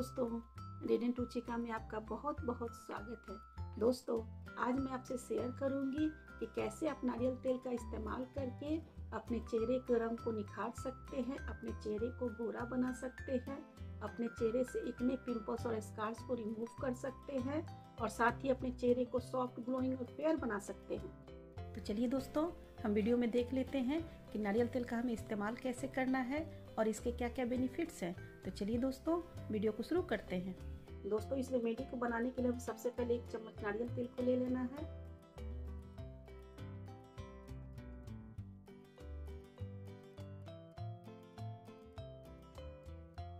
दोस्तों रेडियंट रुचिका में आपका बहुत बहुत स्वागत है। दोस्तों, आज मैं आपसे शेयर करूँगी कि कैसे आप नारियल तेल का इस्तेमाल करके अपने चेहरे के रंग को निखार सकते हैं, अपने चेहरे को गोरा बना सकते हैं, अपने चेहरे से इतने पिंपल्स और स्कार्स को रिमूव कर सकते हैं और साथ ही अपने चेहरे को सॉफ्ट ग्लोइंग और फेयर बना सकते हैं। तो चलिए दोस्तों, हम वीडियो में देख लेते हैं कि नारियल तेल का हमें इस्तेमाल कैसे करना है और इसके क्या क्या बेनिफिट्स हैं। तो चलिए दोस्तों, वीडियो को शुरू करते हैं। दोस्तों इस रेमेडी को बनाने के लिए सबसे पहले एक चम्मच नारियल तेल को ले लेना है।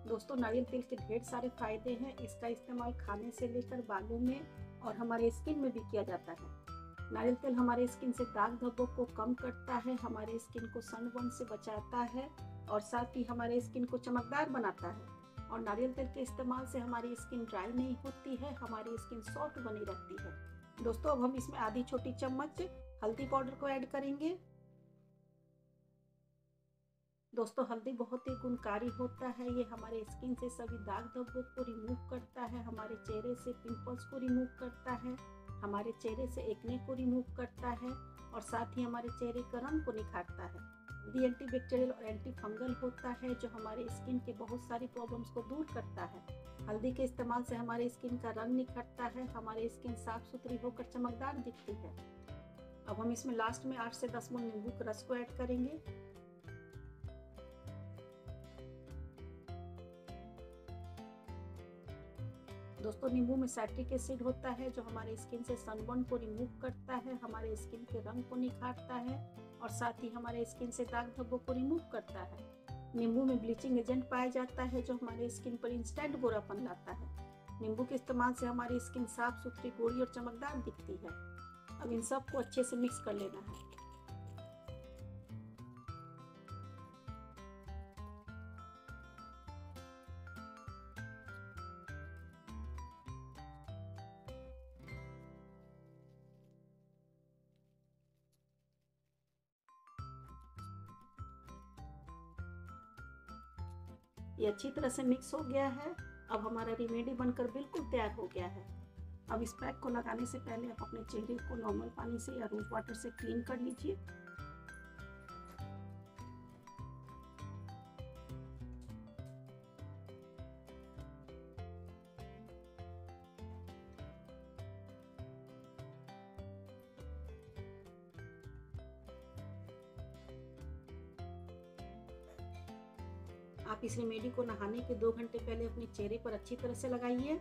दोस्तों, नारियल तेल के ढेर सारे फ़ायदे हैं। इसका इस्तेमाल खाने से लेकर बालों में और हमारे स्किन में भी किया जाता है। नारियल तेल हमारे स्किन से दाग धब्बों को कम करता है, हमारे स्किन को सनबर्न से बचाता है और साथ ही हमारे स्किन को चमकदार बनाता है। और नारियल तेल के इस्तेमाल से हमारी स्किन ड्राई नहीं होती है, हमारी स्किन सॉफ्ट बनी रहती है। दोस्तों, अब हम इसमें आधी छोटी चम्मच हल्दी पाउडर को ऐड करेंगे। दोस्तों, हल्दी बहुत ही गुणकारी होता है, ये हमारे स्किन से सभी दाग धब्बों को रिमूव करता है, हमारे चेहरे से पिंपल्स को रिमूव करता है। हमारे चेहरे से एकने को रिमूव करता है और साथ ही हमारे चेहरे का रंग को निखारता है। हल्दी एंटीबैक्टीरियल और एंटी फंगल होता है, जो हमारे स्किन के बहुत सारी प्रॉब्लम्स को दूर करता है, हल्दी के इस्तेमाल से हमारे स्किन का रंग निखरता है, हमारी स्किन साफ़ सुथरी होकर चमकदार दिखती है। अब हम इसमें लास्ट में आठ से दस मूल नींबू के रस को ऐड करेंगे। दोस्तों, नींबू में सैट्रिक एसिड होता है, जो हमारे स्किन से सनबर्न को रिमूव करता है, हमारे स्किन के रंग को निखारता है और साथ ही हमारे स्किन से दाग धब्बों को रिमूव करता है। नींबू में ब्लीचिंग एजेंट पाया जाता है, जो हमारे स्किन पर इंस्टेंट गोरापन लाता है। नींबू के इस्तेमाल से हमारी स्किन साफ़ सुथरी गोरी और चमकदार दिखती है। अब इन सबको अच्छे से मिक्स कर लेना है। ये अच्छी तरह से मिक्स हो गया है। अब हमारा रेमेडी बनकर बिल्कुल तैयार हो गया है। अब इस पैक को लगाने से पहले आप अपने चेहरे को नॉर्मल पानी से या रोज वाटर से क्लीन कर लीजिए। आप इस रेमेडी को नहाने के दो घंटे पहले अपने चेहरे पर अच्छी तरह से लगाइए।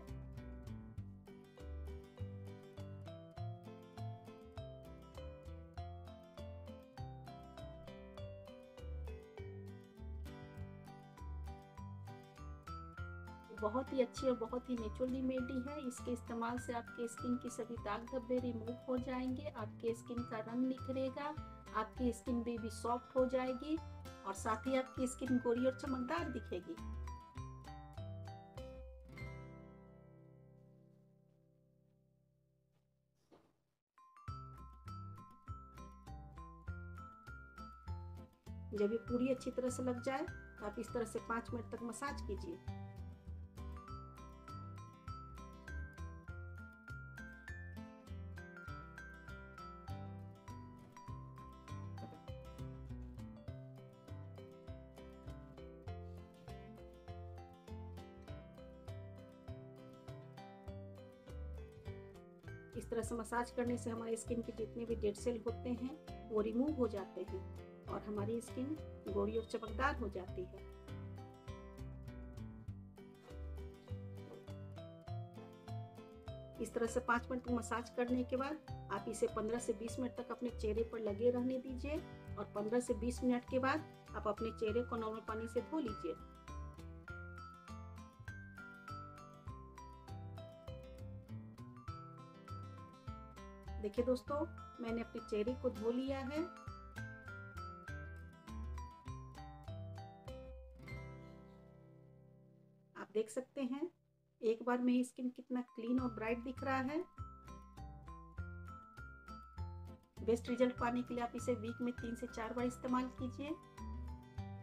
बहुत ही अच्छी और बहुत ही नेचुरल रेमेडी है। इसके इस्तेमाल से आपके स्किन की सभी दाग धब्बे रिमूव हो जाएँगे। आपके स्किन का रंग निखरेगा। आपकी स्किन भी, भी सॉफ्ट हो जाएगी और साथ ही आपकी स्किन गोरी और चमकदार दिखेगी। जब ये पूरी अच्छी तरह से लग जाए तो आप इस तरह से पाँच मिनट तक मसाज कीजिए। इस तरह से मसाज करने से हमारे स्किन के जितने भी डेड सेल होते हैं, वो रिमूव हो जाते हैं और हमारी स्किन गोरी और चमकदार हो जाती है। इस तरह से पाँच मिनट मसाज करने के बाद आप इसे 15 से 20 मिनट तक अपने चेहरे पर लगे रहने दीजिए और 15 से 20 मिनट के बाद आप अपने चेहरे को नॉर्मल पानी से धो लीजिए। देखिए दोस्तों, मैंने अपने चेहरे को धो लिया है। आप देख सकते हैं, एक बार में स्किन कितना क्लीन और ब्राइट दिख रहा है। बेस्ट रिज़ल्ट पाने के लिए आप इसे वीक में तीन से चार बार इस्तेमाल कीजिए।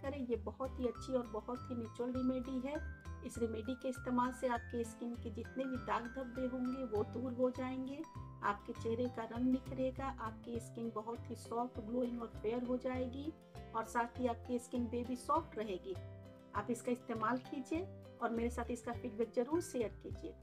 करें, ये बहुत ही अच्छी और बहुत ही नेचुरल रेमेडी है। इस रेमेडी के इस्तेमाल से आपके स्किन के जितने भी दाग धब्बे होंगे, वो दूर हो जाएँगे। आपके चेहरे का रंग निखरेगा आपकी स्किन बहुत ही सॉफ्ट ग्लोइंग और फेयर हो जाएगी और साथ ही आपकी स्किन बेबी सॉफ्ट रहेगी। आप इसका इस्तेमाल कीजिए और मेरे साथ इसका फीडबैक ज़रूर शेयर कीजिए।